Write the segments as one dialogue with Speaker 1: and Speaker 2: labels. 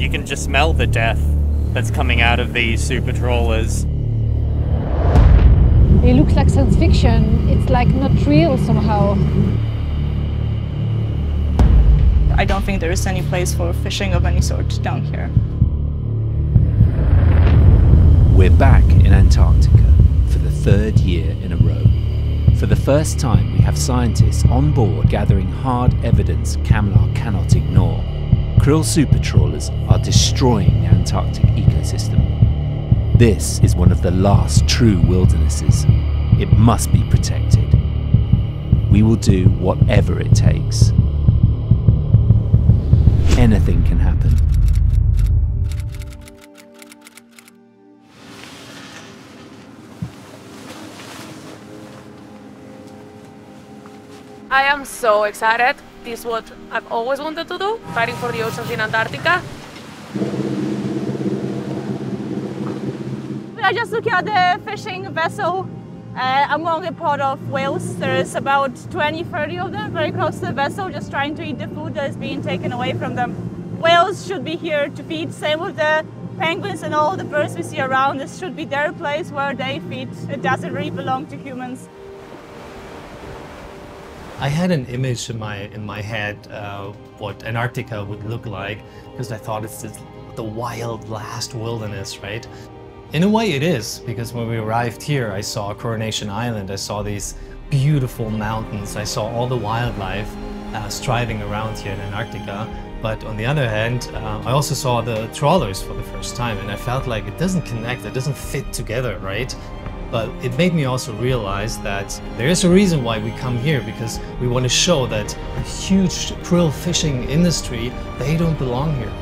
Speaker 1: You can just smell the death that's coming out of these super trawlers.
Speaker 2: It looks like science fiction. It's like not real somehow.
Speaker 3: I don't think there is any place for fishing of any sort down here.
Speaker 4: We're back in Antarctica for the third year in a row. For the first time, we have scientists on board gathering hard evidence CCAMLR cannot ignore. Krill super trawlers are destroying the Antarctic ecosystem. This is one of the last true wildernesses. It must be protected. We will do whatever it takes. Anything can happen.
Speaker 5: I am so excited. This is what I've always wanted to do, fighting for the oceans in Antarctica.
Speaker 3: We are just looking at the fishing vessel uh, among a pod of whales. There's about 20, 30 of them very close to the vessel, just trying to eat the food that is being taken away from them. Whales should be here to feed, same with the penguins and all the birds we see around. This should be their place where they feed. It doesn't really belong to humans.
Speaker 6: I had an image in my in my head uh, what Antarctica would look like because I thought it's this, the wild last wilderness, right? In a way it is because when we arrived here I saw Coronation Island, I saw these beautiful mountains, I saw all the wildlife uh, striving around here in Antarctica. But on the other hand, uh, I also saw the trawlers for the first time and I felt like it doesn't connect, it doesn't fit together, right? But it made me also realize that there is a reason why we come here because we want to show that a huge krill fishing industry, they don't belong here.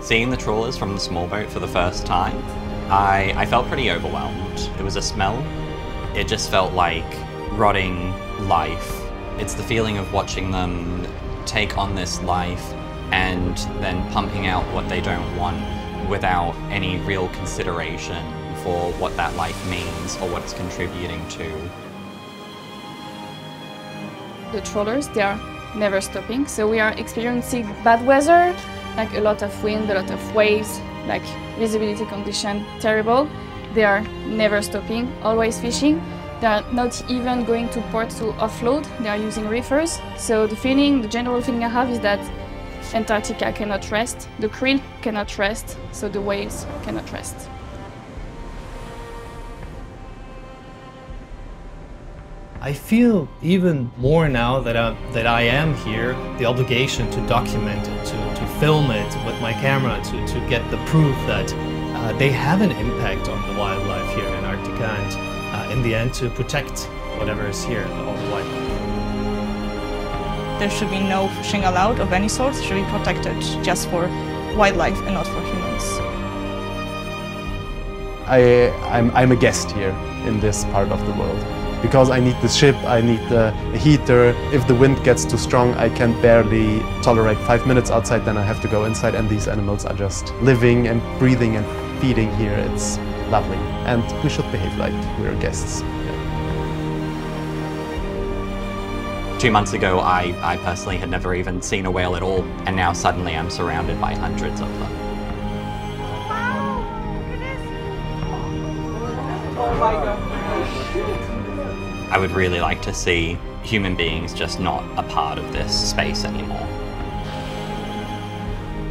Speaker 7: Seeing the trawlers from the small boat for the first time, I, I felt pretty overwhelmed. It was a smell. It just felt like rotting life. It's the feeling of watching them take on this life and then pumping out what they don't want without any real consideration for what that life means or what it's contributing to.
Speaker 8: The trawlers, they are never stopping, so we are experiencing bad weather, like a lot of wind, a lot of waves, like visibility condition terrible. They are never stopping, always fishing. They are not even going to port to offload, they are using reefers. So the feeling, the general feeling I have is that Antarctica cannot rest, the krill cannot rest, so the whales cannot rest.
Speaker 6: I feel even more now that I, that I am here, the obligation to document it, to, to film it with my camera, to, to get the proof that uh, they have an impact on the wildlife here in Antarctica and uh, in the end to protect whatever is here, all the wildlife.
Speaker 3: There should be no fishing allowed of any sort, it should be protected just for wildlife and not for humans.
Speaker 9: I, I'm, I'm a guest here in this part of the world. Because I need the ship, I need the heater. If the wind gets too strong, I can barely tolerate five minutes outside, then I have to go inside and these animals are just living and breathing and feeding here. It's lovely. And we should behave like we're guests.
Speaker 7: Two months ago, I, I personally had never even seen a whale at all, and now suddenly I'm surrounded by hundreds of them. Oh, I would really like to see human beings just not a part of this space anymore.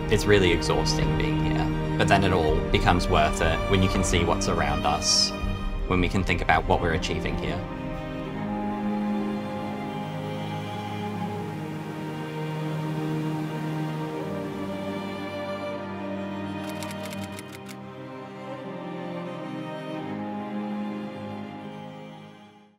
Speaker 7: It's really exhausting being here, but then it all becomes worth it when you can see what's around us, when we can think about what we're achieving here.